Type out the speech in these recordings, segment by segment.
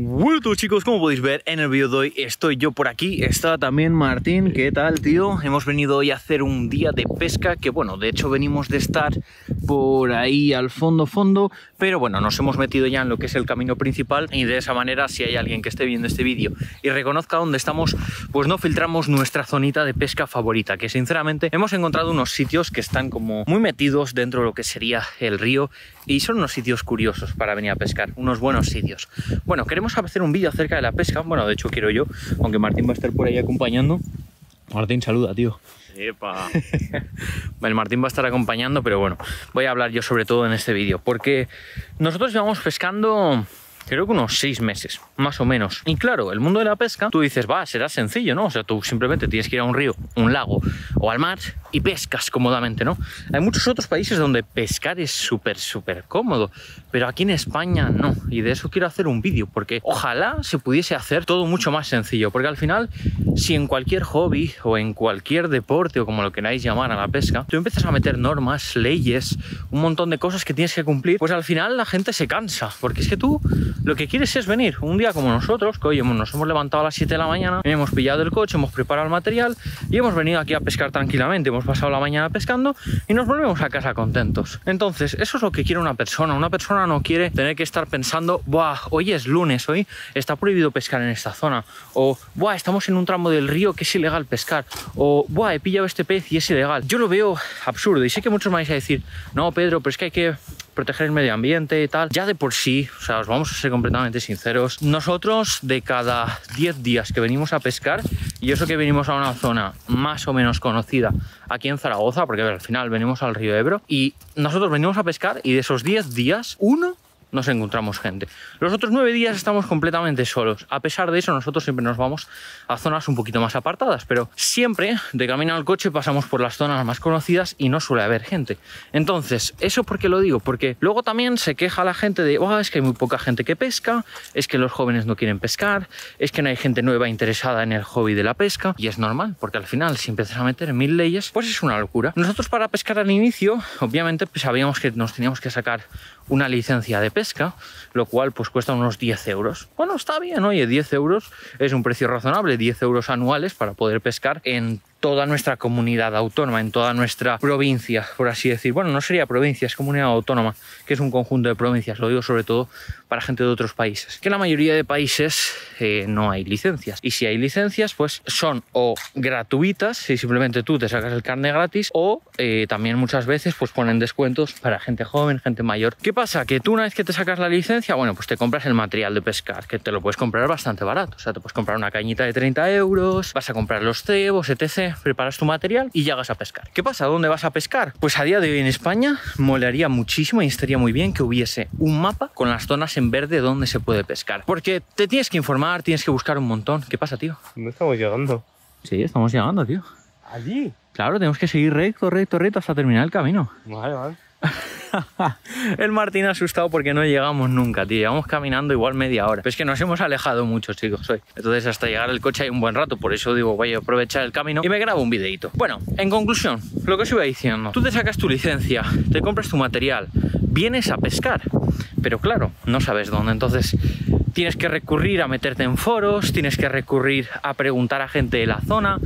Bueno chicos, como podéis ver en el vídeo de hoy estoy yo por aquí, está también Martín, ¿qué tal tío? Hemos venido hoy a hacer un día de pesca que bueno, de hecho venimos de estar por ahí al fondo fondo, pero bueno, nos hemos metido ya en lo que es el camino principal y de esa manera si hay alguien que esté viendo este vídeo y reconozca dónde estamos, pues no filtramos nuestra zonita de pesca favorita, que sinceramente hemos encontrado unos sitios que están como muy metidos dentro de lo que sería el río y son unos sitios curiosos para venir a pescar, unos buenos sitios. Bueno, queremos a hacer un vídeo acerca de la pesca. Bueno, de hecho quiero yo, aunque Martín va a estar por ahí acompañando. Martín, saluda, tío. Epa. el Martín va a estar acompañando, pero bueno, voy a hablar yo sobre todo en este vídeo, porque nosotros llevamos pescando creo que unos seis meses, más o menos. Y claro, el mundo de la pesca, tú dices, va, será sencillo, ¿no? O sea, tú simplemente tienes que ir a un río, un lago o al mar y pescas cómodamente, ¿no? Hay muchos otros países donde pescar es súper, súper cómodo, pero aquí en España no. Y de eso quiero hacer un vídeo, porque ojalá se pudiese hacer todo mucho más sencillo, porque al final, si en cualquier hobby o en cualquier deporte o como lo queráis llamar a la pesca, tú empiezas a meter normas, leyes, un montón de cosas que tienes que cumplir, pues al final la gente se cansa, porque es que tú lo que quieres es venir un día como nosotros, que hoy nos hemos levantado a las 7 de la mañana, hemos pillado el coche, hemos preparado el material y hemos venido aquí a pescar tranquilamente. Hemos pasado la mañana pescando y nos volvemos a casa contentos. Entonces, eso es lo que quiere una persona. Una persona no quiere tener que estar pensando, Buah, hoy es lunes, hoy está prohibido pescar en esta zona. O, Buah, estamos en un tramo del río que es ilegal pescar. O, Buah, he pillado este pez y es ilegal. Yo lo veo absurdo y sé que muchos me vais a decir, no, Pedro, pero es que hay que proteger el medio ambiente y tal. Ya de por sí, o sea, os vamos a ser completamente sinceros, nosotros de cada 10 días que venimos a pescar, y eso que venimos a una zona más o menos conocida aquí en Zaragoza, porque al final venimos al río Ebro, y nosotros venimos a pescar y de esos 10 días, uno nos encontramos gente. Los otros nueve días estamos completamente solos. A pesar de eso, nosotros siempre nos vamos a zonas un poquito más apartadas, pero siempre de camino al coche pasamos por las zonas más conocidas y no suele haber gente. Entonces, ¿eso por qué lo digo? Porque luego también se queja la gente de, oh, es que hay muy poca gente que pesca, es que los jóvenes no quieren pescar, es que no hay gente nueva interesada en el hobby de la pesca, y es normal, porque al final, si empiezas a meter mil leyes, pues es una locura. Nosotros para pescar al inicio, obviamente, pues sabíamos que nos teníamos que sacar una licencia de pesca, lo cual pues cuesta unos 10 euros. Bueno, está bien, oye, 10 euros es un precio razonable, 10 euros anuales para poder pescar en toda nuestra comunidad autónoma, en toda nuestra provincia, por así decir. Bueno, no sería provincia, es comunidad autónoma, que es un conjunto de provincias, lo digo sobre todo para gente de otros países. Que en la mayoría de países eh, no hay licencias. Y si hay licencias, pues son o gratuitas, si simplemente tú te sacas el carne gratis, o eh, también muchas veces pues ponen descuentos para gente joven, gente mayor. ¿Qué pasa? Que tú una vez que te sacas la licencia, bueno, pues te compras el material de pescar, que te lo puedes comprar bastante barato. O sea, te puedes comprar una cañita de 30 euros, vas a comprar los cebos, etc preparas tu material y llegas a pescar. ¿Qué pasa? ¿Dónde vas a pescar? Pues a día de hoy en España molaría muchísimo y estaría muy bien que hubiese un mapa con las zonas en verde donde se puede pescar. Porque te tienes que informar, tienes que buscar un montón. ¿Qué pasa, tío? ¿Dónde estamos llegando? Sí, estamos llegando, tío. ¿Allí? Claro, tenemos que seguir recto, recto, recto hasta terminar el camino. Vale, vale. el Martín asustado porque no llegamos nunca, tío. Llevamos caminando igual media hora. Pero es que nos hemos alejado mucho, chicos, hoy. Entonces, hasta llegar al coche hay un buen rato. Por eso digo, voy a aprovechar el camino y me grabo un videito. Bueno, en conclusión, lo que os iba diciendo. Tú te sacas tu licencia, te compras tu material, vienes a pescar. Pero claro, no sabes dónde. Entonces, tienes que recurrir a meterte en foros, tienes que recurrir a preguntar a gente de la zona,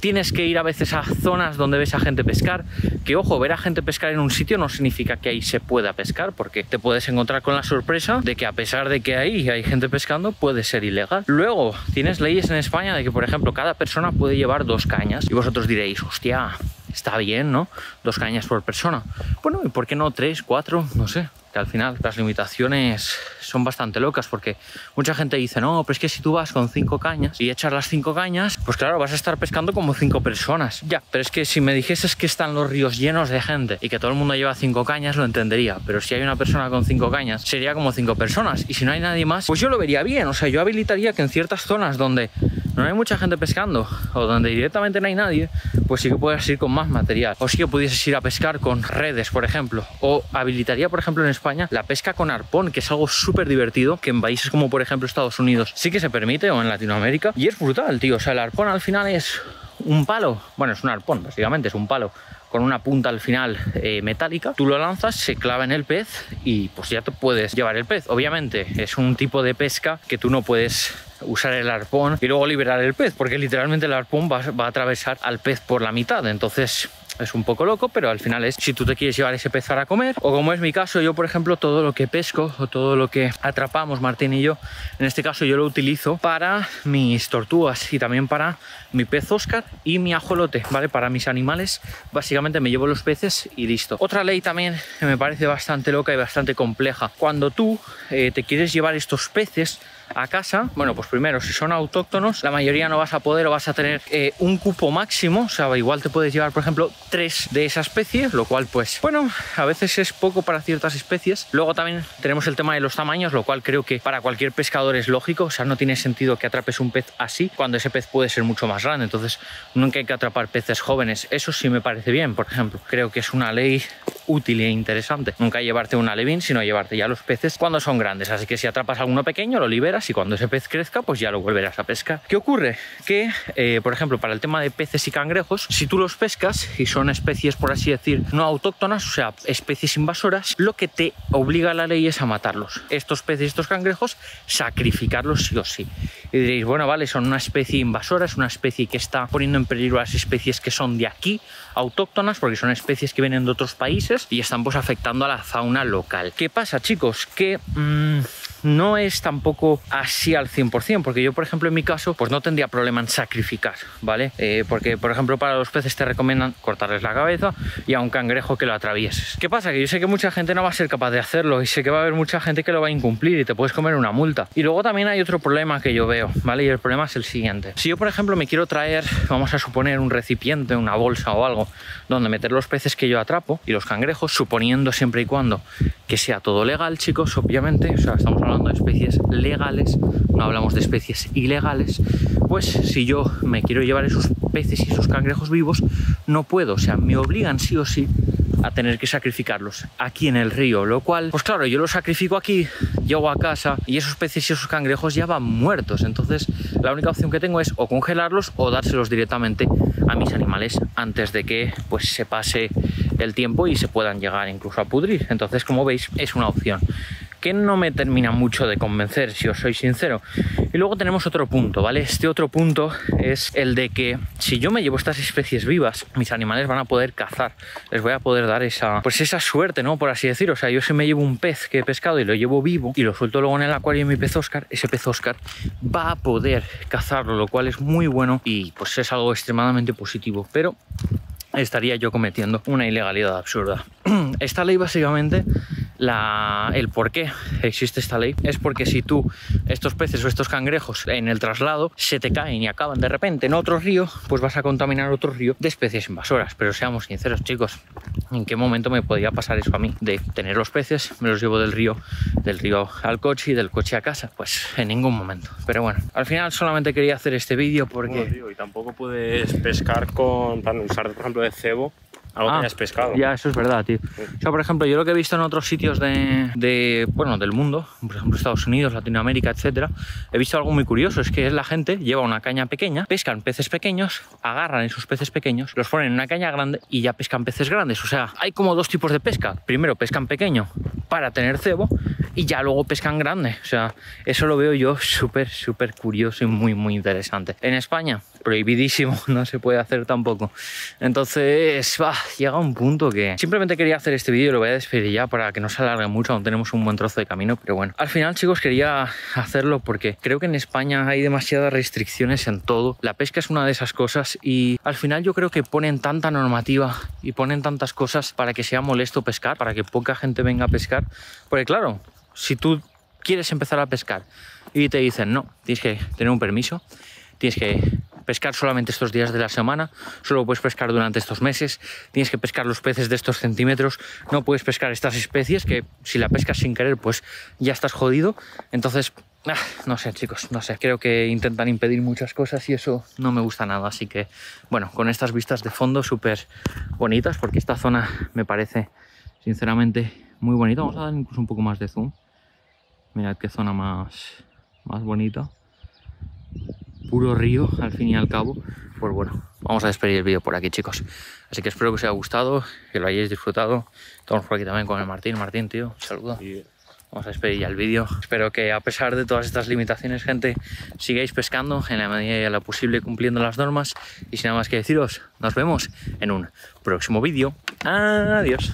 tienes que ir a veces a zonas donde ves a gente pescar, que ojo, ver a gente pescar en un sitio no significa que ahí se pueda pescar, porque te puedes encontrar con la sorpresa de que a pesar de que ahí hay gente pescando, puede ser ilegal. Luego, tienes leyes en España de que, por ejemplo, cada persona puede llevar dos cañas y vosotros diréis, hostia, está bien, ¿no? Dos cañas por persona. Bueno, ¿y por qué no tres, cuatro? No sé que al final las limitaciones son bastante locas porque mucha gente dice, no, pero es que si tú vas con cinco cañas y echas las cinco cañas, pues claro, vas a estar pescando como cinco personas. Ya, pero es que si me dijeses que están los ríos llenos de gente y que todo el mundo lleva cinco cañas, lo entendería. Pero si hay una persona con cinco cañas, sería como cinco personas. Y si no hay nadie más, pues yo lo vería bien. O sea, yo habilitaría que en ciertas zonas donde no hay mucha gente pescando o donde directamente no hay nadie, pues sí que puedes ir con más material. O sí que pudieses ir a pescar con redes, por ejemplo. O habilitaría, por ejemplo, en España la pesca con arpón, que es algo súper divertido, que en países como por ejemplo Estados Unidos sí que se permite, o en Latinoamérica. Y es brutal, tío. O sea, el arpón al final es un palo. Bueno, es un arpón, básicamente, es un palo con una punta al final eh, metálica. Tú lo lanzas, se clava en el pez y pues ya te puedes llevar el pez. Obviamente es un tipo de pesca que tú no puedes usar el arpón y luego liberar el pez, porque literalmente el arpón va, va a atravesar al pez por la mitad. Entonces es un poco loco, pero al final es si tú te quieres llevar ese pez para comer, o como es mi caso, yo por ejemplo, todo lo que pesco o todo lo que atrapamos Martín y yo, en este caso yo lo utilizo para mis tortugas y también para mi pez Oscar y mi ajolote, ¿vale? Para mis animales, básicamente me llevo los peces y listo. Otra ley también que me parece bastante loca y bastante compleja. Cuando tú eh, te quieres llevar estos peces, a casa, bueno, pues primero, si son autóctonos, la mayoría no vas a poder o vas a tener eh, un cupo máximo, o sea, igual te puedes llevar, por ejemplo, tres de esa especie, lo cual, pues, bueno, a veces es poco para ciertas especies. Luego también tenemos el tema de los tamaños, lo cual creo que para cualquier pescador es lógico, o sea, no tiene sentido que atrapes un pez así cuando ese pez puede ser mucho más grande, entonces nunca hay que atrapar peces jóvenes. Eso sí me parece bien, por ejemplo, creo que es una ley útil e interesante. Nunca llevarte un alevín, sino llevarte ya los peces cuando son grandes. Así que si atrapas alguno pequeño, lo liberas y cuando ese pez crezca, pues ya lo volverás a pescar. ¿Qué ocurre? Que, eh, por ejemplo, para el tema de peces y cangrejos, si tú los pescas y son especies, por así decir, no autóctonas, o sea, especies invasoras, lo que te obliga la ley es a matarlos. Estos peces y estos cangrejos, sacrificarlos sí o sí. Y diréis, bueno, vale, son una especie invasora, es una especie que está poniendo en peligro a las especies que son de aquí, autóctonas, porque son especies que vienen de otros países y están pues afectando a la fauna local. ¿Qué pasa, chicos? Que mmm, no es tampoco así al 100%, porque yo, por ejemplo, en mi caso, pues no tendría problema en sacrificar, ¿vale? Eh, porque, por ejemplo, para los peces te recomiendan cortarles la cabeza y a un cangrejo que lo atravieses. ¿Qué pasa? Que yo sé que mucha gente no va a ser capaz de hacerlo y sé que va a haber mucha gente que lo va a incumplir y te puedes comer una multa. Y luego también hay otro problema que yo veo, ¿vale? Y el problema es el siguiente. Si yo, por ejemplo, me quiero traer, vamos a suponer, un recipiente, una bolsa o algo, donde meter los peces que yo atrapo y los cangrejos, suponiendo siempre y cuando que sea todo legal, chicos, obviamente, o sea, estamos hablando de especies legales, no hablamos de especies ilegales, pues si yo me quiero llevar esos peces y esos cangrejos vivos, no puedo, o sea, me obligan sí o sí a tener que sacrificarlos aquí en el río, lo cual, pues claro, yo los sacrifico aquí, llego a casa y esos peces y esos cangrejos ya van muertos, entonces la única opción que tengo es o congelarlos o dárselos directamente a mis animales antes de que pues se pase el tiempo y se puedan llegar incluso a pudrir, entonces como veis es una opción que no me termina mucho de convencer, si os soy sincero. Y luego tenemos otro punto, ¿vale? Este otro punto es el de que si yo me llevo estas especies vivas, mis animales van a poder cazar. Les voy a poder dar esa, pues esa suerte, ¿no? Por así decir. O sea, yo si me llevo un pez que he pescado y lo llevo vivo y lo suelto luego en el acuario de mi pez Oscar, ese pez Oscar va a poder cazarlo, lo cual es muy bueno y pues es algo extremadamente positivo. Pero estaría yo cometiendo una ilegalidad absurda. Esta ley básicamente la, el por qué existe esta ley es porque si tú estos peces o estos cangrejos en el traslado se te caen y acaban de repente en otro río, pues vas a contaminar otro río de especies invasoras. Pero seamos sinceros, chicos, ¿en qué momento me podía pasar eso a mí? De tener los peces, me los llevo del río, del río al coche y del coche a casa. Pues en ningún momento. Pero bueno, al final solamente quería hacer este vídeo porque... Bueno, tío, y tampoco puedes pescar con, usar, por ejemplo, de cebo algo Ah, que hayas pescado. Ya, eso es verdad, tío. O sea, por ejemplo, yo lo que he visto en otros sitios de, de, bueno, del mundo, por ejemplo, Estados Unidos, Latinoamérica, etcétera, he visto algo muy curioso, es que la gente lleva una caña pequeña, pescan peces pequeños, agarran esos peces pequeños, los ponen en una caña grande y ya pescan peces grandes. O sea, hay como dos tipos de pesca. Primero pescan pequeño para tener cebo y ya luego pescan grande. O sea, eso lo veo yo súper, súper curioso y muy, muy interesante. En España, prohibidísimo, no se puede hacer tampoco. Entonces, va, llega un punto que simplemente quería hacer este vídeo lo voy a despedir ya para que no se alargue mucho, aún tenemos un buen trozo de camino, pero bueno. Al final, chicos, quería hacerlo porque creo que en España hay demasiadas restricciones en todo. La pesca es una de esas cosas y al final yo creo que ponen tanta normativa y ponen tantas cosas para que sea molesto pescar, para que poca gente venga a pescar. Porque claro, si tú quieres empezar a pescar y te dicen, no, tienes que tener un permiso, tienes que pescar solamente estos días de la semana, solo puedes pescar durante estos meses, tienes que pescar los peces de estos centímetros, no puedes pescar estas especies que si la pescas sin querer pues ya estás jodido. Entonces, ah, no sé chicos, no sé, creo que intentan impedir muchas cosas y eso no me gusta nada. Así que, bueno, con estas vistas de fondo súper bonitas, porque esta zona me parece sinceramente muy bonita. Vamos a dar incluso un poco más de zoom. Mirad qué zona más, más bonita. Puro río, al fin y al cabo. Pues bueno, vamos a despedir el vídeo por aquí, chicos. Así que espero que os haya gustado, que lo hayáis disfrutado. Estamos por aquí también con el Martín. Martín, tío, saludo. Y Vamos a despedir ya el vídeo. Espero que a pesar de todas estas limitaciones, gente, sigáis pescando en la medida de lo posible cumpliendo las normas. Y sin nada más que deciros, nos vemos en un próximo vídeo. Adiós.